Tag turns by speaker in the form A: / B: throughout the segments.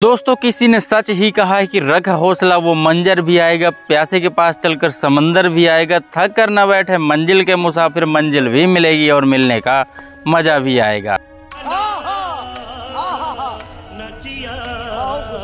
A: दोस्तों, किसी ने सच ही कहा है कि रख हौसला, वो मंजर भी आएगा, प्यासे के पास चलकर समंदर भी आएगा, थक कर न बैठे मंजिल के मुसाफिर मंजिल भी मिलेगी और मिलने का मज़ा भी आएगा।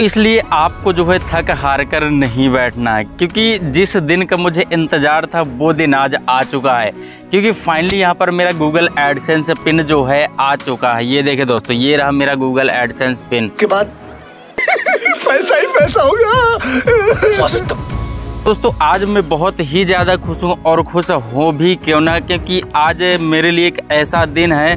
A: इसलिए आपको जो है थक हार कर नहीं बैठना है, क्योंकि जिस दिन का मुझे इंतज़ार था, वो दिन आज आ चुका है। क्योंकि फाइनली यहाँ पर मेरा गूगल एडसेंस पिन जो है, आ चुका है। ये देखे दोस्तों, ये रहा मेरा गूगल एडसेंस पिन
B: के बाद पैसा ही पैसा होगा
A: मस्त। दोस्तों आज मैं बहुत ही ज़्यादा खुश हूँ और खुश हो भी क्यों ना? क्योंकि आज मेरे लिए एक ऐसा दिन है।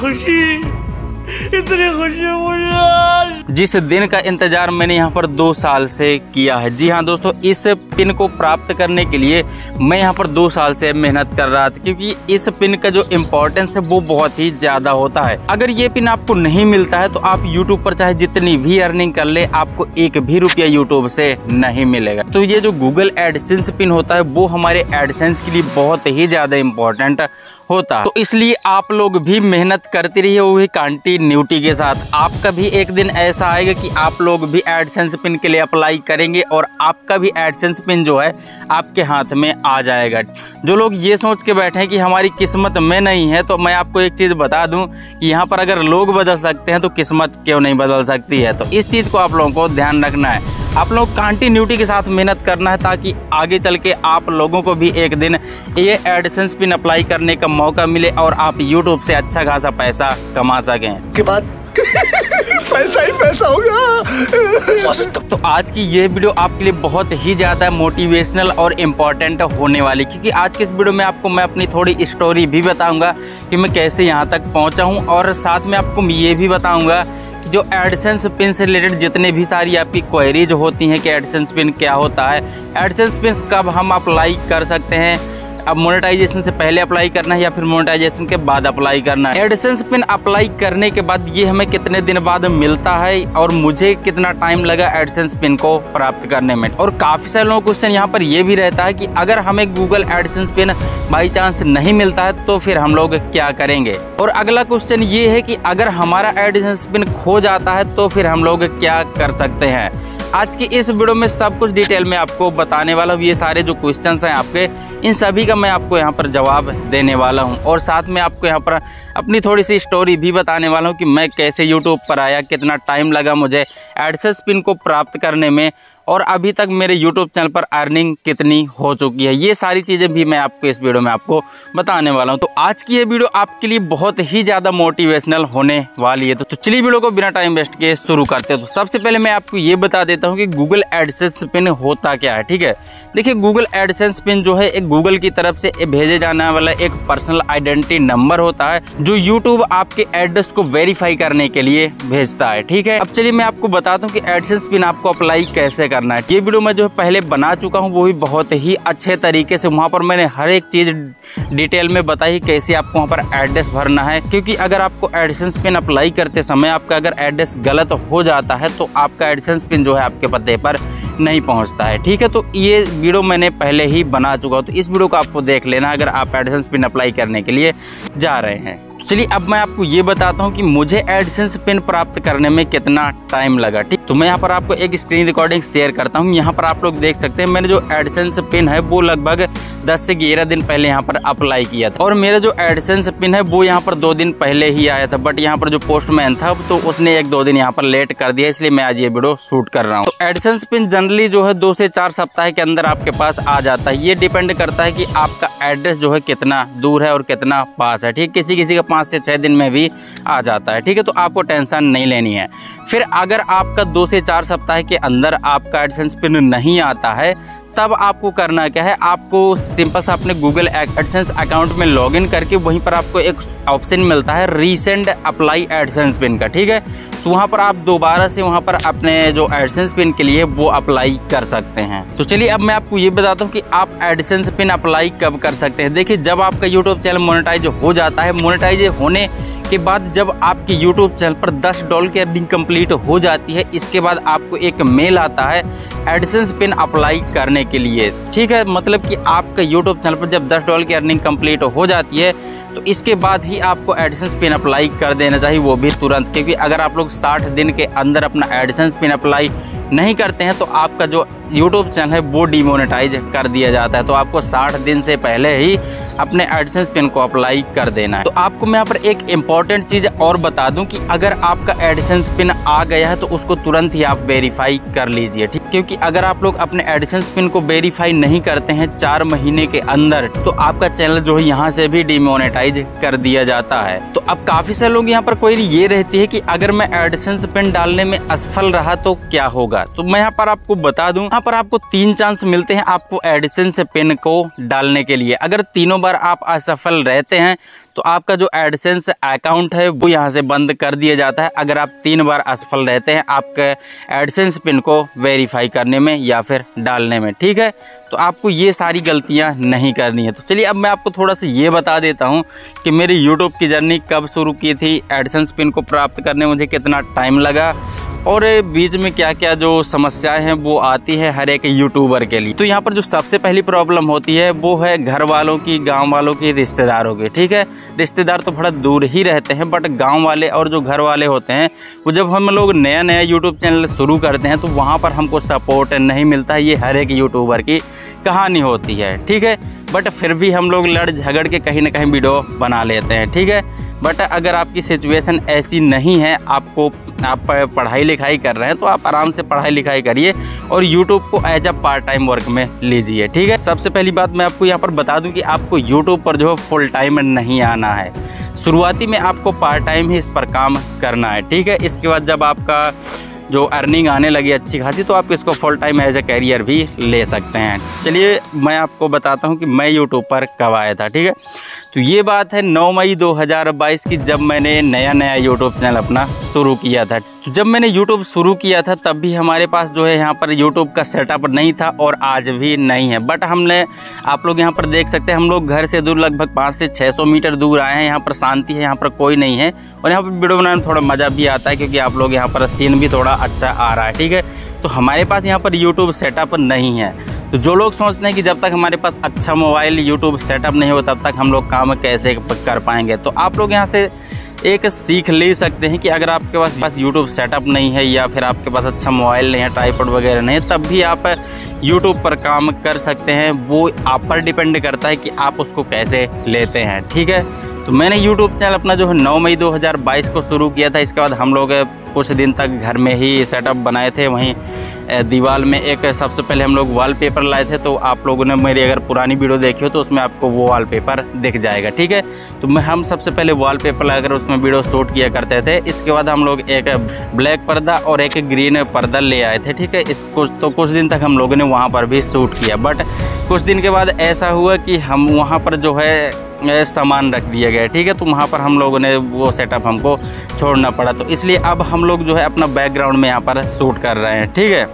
B: खुशी। इतनी खुशी मुझे
A: जिस दिन का इंतज़ार मैंने यहाँ पर दो साल से किया है। जी हाँ दोस्तों, इस पिन को प्राप्त करने के लिए मैं यहाँ पर दो साल से मेहनत कर रहा था, क्योंकि इस पिन का जो इम्पोर्टेंस है, वो बहुत ही ज़्यादा होता है। अगर ये पिन आपको नहीं मिलता है तो आप यूट्यूब पर चाहे जितनी भी अर्निंग कर ले, आपको एक भी रुपया यूट्यूब से नहीं मिलेगा। तो ये जो गूगल एडसेंस पिन होता है, वो हमारे एडसेंस के लिए बहुत ही ज़्यादा इम्पोर्टेंट होता। तो इसलिए आप लोग भी मेहनत करते रहिए वो भी कंटिन्यूटी के साथ। आपका भी एक दिन ऐसा आएगा कि आप लोग भी एडसेंस पिन के लिए अप्लाई करेंगे और आपका भी एडसेंस पिन जो है आपके हाथ में आ जाएगा। जो लोग ये सोच के बैठे हैं कि हमारी किस्मत में नहीं है तो मैं आपको एक चीज़ बता दूँ कि यहाँ पर अगर लोग बदल सकते हैं तो किस्मत क्यों नहीं बदल सकती है? तो इस चीज़ को आप लोगों को ध्यान रखना है। आप लोग कंटिन्यूटी के साथ मेहनत करना है ताकि आगे चल के आप लोगों को भी एक दिन ये एडसेंस पिन अप्लाई करने का मौका मिले और आप यूट्यूब से अच्छा खासा पैसा कमा सकें।
B: के बाद पैसा ही पैसा होगा।
A: मस्त। तो आज की ये वीडियो आपके लिए बहुत ही ज़्यादा मोटिवेशनल और इम्पोर्टेंट होने वाली, क्योंकि आज के इस वीडियो में आपको मैं अपनी थोड़ी स्टोरी भी बताऊँगा कि मैं कैसे यहाँ तक पहुँचा हूँ, और साथ में आपको ये भी बताऊँगा कि जो एडसेंस पिन से रिलेटेड जितने भी सारी आपकी क्वेरीज होती हैं कि एडसेंस पिन क्या होता है एडसेंस पिन कब हम अप्लाई कर सकते हैं अब मोनेटाइजेशन से पहले अप्लाई करना है या फिर मोनेटाइजेशन के बाद अप्लाई करना है? एडसेंस पिन अप्लाई करने के बाद ये हमें कितने दिन बाद मिलता है और मुझे कितना टाइम लगा एडसेंस पिन को प्राप्त करने में? और काफ़ी सारे लोगों क्वेश्चन यहाँ पर ये भी रहता है कि अगर हमें Google AdSense pin by chance नहीं मिलता है तो फिर हम लोग क्या करेंगे? और अगला क्वेश्चन ये है कि अगर हमारा एडसेंस पिन खो जाता है तो फिर हम लोग क्या कर सकते हैं? आज की इस वीडियो में सब कुछ डिटेल में आपको बताने वाला हूँ। ये सारे जो क्वेश्चंस हैं आपके, इन सभी का मैं आपको यहाँ पर जवाब देने वाला हूँ और साथ में आपको यहाँ पर अपनी थोड़ी सी स्टोरी भी बताने वाला हूँ कि मैं कैसे यूट्यूब पर आया, कितना टाइम लगा मुझे, एडसेस पिन को प्राप्त करने में और अभी तक मेरे यूट्यूब चैनल पर अर्निंग कितनी हो चुकी है ये सारी चीज़ें भी मैं आपको इस वीडियो में आपको बताने वाला हूँ। तो आज की ये वीडियो आपके लिए बहुत ही ज़्यादा मोटिवेशनल होने वाली है। तो, तो चलिए वीडियो को बिना टाइम वेस्ट के शुरू करते हैं। तो सबसे पहले मैं आपको ये बता देता हूँ कि गूगल एडसेंस पिन होता क्या है ठीक है? देखिए गूगल एडसेंस पिन जो है एक गूगल की तरफ़ से भेजे जाने वाला एक पर्सनल आइडेंटिटी नंबर होता है जो यूट्यूब आपके एड्रेस को वेरीफाई करने के लिए भेजता है ठीक है? अब चलिए मैं आपको बताता हूँ कि एडसेंस पिन आपको अप्लाई कैसे करना है। ये वीडियो मैं जो पहले बना चुका हूँ, वो भी बहुत ही अच्छे तरीके से। वहाँ पर मैंने हर एक चीज़ डिटेल में बताई, कैसे आपको वहाँ पर एड्रेस भरना है। क्योंकि अगर आपको एडसेंस पिन अप्लाई करते समय आपका अगर एड्रेस गलत हो जाता है तो आपका एडसेंस पिन जो है आपके पते पर नहीं पहुँचता है। ठीक है तो ये वीडियो मैंने पहले ही बना चुका हूँ। तो इस वीडियो को आपको देख लेना, अगर आप एडसेंस पिन अप्लाई करने के लिए जा रहे हैं। चलिए अब मैं आपको ये बताता हूँ कि मुझे एडसेंस पिन प्राप्त करने में कितना टाइम लगा, ठीक? तो मैं यहाँ पर आपको एक स्क्रीन रिकॉर्डिंग शेयर करता हूँ। यहाँ पर आप लोग देख सकते हैं, मैंने जो एडसेंस पिन है, वो लगभग 10 से 11 दिन पहले यहाँ पर अप्लाई किया था। और मेरा जो एडसेंस पिन है, वो यहाँ पर दो दिन पहले ही आया था बट यहाँ पर जो पोस्टमैन था तो उसने एक दो दिन यहाँ पर लेट कर दिया, इसलिए मैं आज ये वीडियो शूट कर रहा हूँ। तो एडसेंस पिन जनरली जो है दो से चार सप्ताह के अंदर आपके पास आ जाता है। ये डिपेंड करता है कि आपका एड्रेस जो है कितना दूर है और कितना पास है, ठीक? किसी किसी का पाँच से छः दिन में भी आ जाता है, ठीक है? तो आपको टेंशन नहीं लेनी है। फिर अगर आपका दो से चार सप्ताह के अंदर आपका एडसेंस पिन नहीं आता है तब आपको करना क्या है? आपको सिंपल सा अपने गूगल एडसेंस अकाउंट में लॉगिन करके वहीं पर आपको एक ऑप्शन मिलता है रीसेंड अप्लाई एडसेंस पिन का, ठीक है? तो वहाँ पर आप दोबारा से वहाँ पर अपने जो एडसेंस पिन के लिए वो अप्लाई कर सकते हैं। तो चलिए अब मैं आपको ये बताता हूँ कि आप एडसेंस पिन अप्लाई कब कर सकते हैं? देखिए, जब आपका यूट्यूब चैनल मोनेटाइज हो जाता है मोनिटाइज होने के बाद जब आपके यूट्यूब चैनल पर 10 डॉलर की अर्निंग कंप्लीट हो जाती है, इसके बाद आपको एक मेल आता है एडसेंस पिन अप्लाई करने के लिए। ठीक है? मतलब कि आपका यूट्यूब चैनल पर जब 10 डॉलर की अर्निंग कंप्लीट हो जाती है तो इसके बाद ही आपको एडसेंस पिन अप्लाई कर देना चाहिए, वो भी तुरंत। क्योंकि अगर आप लोग 60 दिन के अंदर अपना एडसेंस पिन अप्लाई नहीं करते हैं तो आपका जो यूट्यूब चैनल है, वो डिमोनेटाइज कर दिया जाता है। तो आपको 60 दिन से पहले ही अपने एडसेंस पिन को अप्लाई कर देना है। तो आपको मैं यहाँ पर एक इंपॉर्टेंट चीज़ और बता दूँ कि अगर आपका एडसेंस पिन आ गया है तो उसको तुरंत ही आप वेरीफाई कर लीजिए, ठीक? क्योंकि अगर आप लोग अपने एडसेंस पिन को वेरीफाई नहीं करते हैं चार महीने के अंदर तो आपका चैनल जो है यहाँ से भी डिमोनेटाइज कर दिया जाता है। तो अब काफ़ी सारे लोग यहाँ पर कोई ये रहती है कि अगर मैं एडसेंस पिन डालने में असफल रहा तो क्या होगा? तो मैं यहाँ पर आपको बता दूँ, यहाँ पर आपको तीन चांस मिलते हैं आपको एडिसेंस पिन को डालने के लिए। अगर तीनों बार आप असफल रहते हैं तो आपका जो एडसेंस अकाउंट है, वो यहाँ से बंद कर दिया जाता है। अगर आप तीन बार असफल रहते हैं, आपके एडसेंस पिन को वेरीफाई करने में या फिर डालने में, ठीक है? तो आपको ये सारी गलतियाँ नहीं करनी है। तो चलिए, अब मैं आपको थोड़ा सा ये बता देता हूँ कि मेरी यूट्यूब की जर्नी कब शुरू की थी, एडसेंस पिन को प्राप्त करने मुझे कितना टाइम लगा और बीच में क्या क्या जो समस्याएँ हैं, वो आती है हर एक यूट्यूबर के लिए। तो यहाँ पर जो सबसे पहली प्रॉब्लम होती है, वो है घर वालों की गाँव वालों की रिश्तेदारों की, ठीक है? रिश्तेदार तो बड़ा दूर ही रहते हैं बट गाँव वाले और जो घर वाले होते हैं, वो जब हम लोग नया नया यूट्यूब चैनल शुरू करते हैं तो वहाँ पर हमको सपोर्ट नहीं मिलता, ये हर एक यूट्यूबर की कहानी होती है, ठीक है? बट फिर भी हम लोग लड़ झगड़ के कहीं ना कहीं वीडियो बना लेते हैं, ठीक है? बट अगर आपकी सिचुएशन ऐसी नहीं है, आपको, आप पढ़ाई लिखाई कर रहे हैं तो आप आराम से पढ़ाई लिखाई करिए और यूट्यूब को as a part time work में लीजिए, ठीक है? सबसे पहली बात मैं आपको यहाँ पर बता दूँ कि आपको यूट्यूब पर जो है फुल टाइम नहीं आना है। शुरुआती में आपको पार्ट टाइम ही इस पर काम करना है, ठीक है? इसके बाद जब आपका जो अर्निंग आने लगी अच्छी खासी तो आप इसको full time as a career भी ले सकते हैं। चलिए, मैं आपको बताता हूँ कि मैं यूट्यूब पर कब आया था, ठीक है? तो ये बात है 9 मई 2022 की, जब मैंने नया नया यूट्यूब चैनल अपना शुरू किया था। तो जब मैंने यूट्यूब शुरू किया था, तब भी हमारे पास जो है यहाँ पर यूट्यूब का सेटअप नहीं था और आज भी नहीं है। बट हमने, आप लोग यहाँ पर देख सकते हैं, हम लोग घर से दूर लगभग पाँच से छः सौ मीटर दूर आए हैं। यहाँ पर शांति है, यहाँ पर कोई नहीं है। और यहाँ पर वीडियो बनाने में थोड़ा मज़ा भी आता है, क्योंकि आप लोग यहाँ पर सीन भी थोड़ा अच्छा आ रहा है, ठीक है? तो हमारे पास यहाँ पर यूट्यूब सेटअप नहीं है। तो जो लोग सोचते हैं कि जब तक हमारे पास अच्छा मोबाइल यूट्यूब सेटअप नहीं हो तब तक हम लोग काम कैसे कर पाएँगे? तो आप लोग यहाँ से एक सीख ले सकते हैं कि अगर आपके पास पास यूट्यूब सेटअप नहीं है या फिर आपके पास अच्छा मोबाइल नहीं है ट्राईपोड वगैरह नहीं है, तब भी आप यूट्यूब पर काम कर सकते हैं। वो आप पर डिपेंड करता है कि आप उसको कैसे लेते हैं, ठीक है? तो मैंने यूट्यूब चैनल अपना जो है 9 मई 2022 को शुरू किया था। इसके बाद हम लोग कुछ दिन तक घर में ही सेटअप बनाए थे। वहीं दीवार में एक सबसे पहले हम लोग वॉलपेपर लाए थे तो आप लोगों ने मेरी अगर पुरानी वीडियो देखी हो तो उसमें आपको वो वॉलपेपर दिख जाएगा, ठीक है? तो मैं, हम सबसे पहले वॉलपेपर लगाकर उसमें वीडियो शूट किया करते थे। इसके बाद हम लोग एक ब्लैक पर्दा और एक ग्रीन पर्दा ले आए थे, ठीक है? इस कुछ तो कुछ दिन तक हम लोगों ने वहाँ पर भी शूट किया। बट कुछ दिन के बाद ऐसा हुआ कि हम वहाँ पर जो है सामान रख दिया गया, ठीक है? तो वहाँ पर हम लोगों ने वो सेटअप हमको छोड़ना पड़ा। तो इसलिए अब हम लोग जो है, अपना बैकग्राउंड में यहाँ पर शूट कर रहे हैं, ठीक है?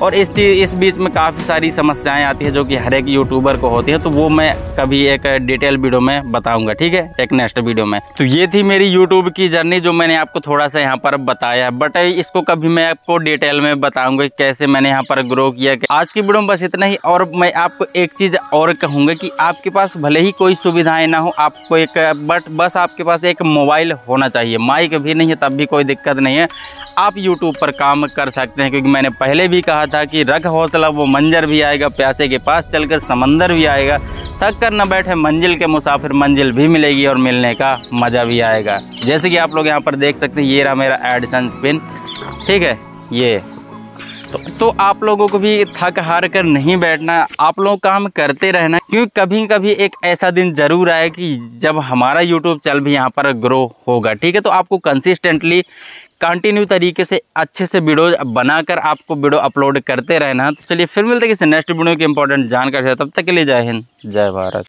A: और इस चीज़, इस बीच में काफ़ी सारी समस्याएँ आती है जो कि हर एक यूट्यूबर को होती है तो वो मैं कभी एक डिटेल वीडियो में बताऊँगा, ठीक है? एक नेक्स्ट वीडियो में। तो ये थी मेरी यूट्यूब की जर्नी जो मैंने आपको थोड़ा सा यहाँ पर बताया बट इसको कभी मैं आपको डिटेल में बताऊँगा कैसे मैंने यहाँ पर ग्रो किया आज की वीडियो में बस इतना ही, और मैं आपको एक चीज़ और कहूँगा कि आपके पास भले ही कोई सुविधाएँ ना हो, आपको एक बट बस आपके पास एक मोबाइल होना चाहिए। माइक भी नहीं है, तब भी कोई दिक्कत नहीं है। आप यूट्यूब पर काम कर सकते हैं, क्योंकि मैंने पहले भी कहा था कि रख हौसला, वो मंजर भी आएगा, प्यासे के पास चलकर समंदर भी आएगा। थक कर न बैठे मंजिल के मुसाफिर मंजिल भी मिलेगी और मिलने का मज़ा भी आएगा। जैसे कि आप लोग यहाँ पर देख सकते हैं, ये रहा मेरा एडिसन पिन ठीक है, ये। तो, तो आप लोगों को भी थक हार कर नहीं बैठना आप लोग काम करते रहना क्योंकि कभी कभी एक ऐसा दिन ज़रूर आए कि जब हमारा यूट्यूब चैनल भी यहाँ पर ग्रो होगा ठीक है? तो आपको कंसिस्टेंटली कंटिन्यू तरीके से अच्छे से वीडियो बनाकर आपको वीडियो अपलोड करते रहना तो चलिए फिर मिलते किसी नेक्स्ट वीडियो की इंपॉर्टेंट जानकारी तब तक के लिए जय हिंद जय भारत।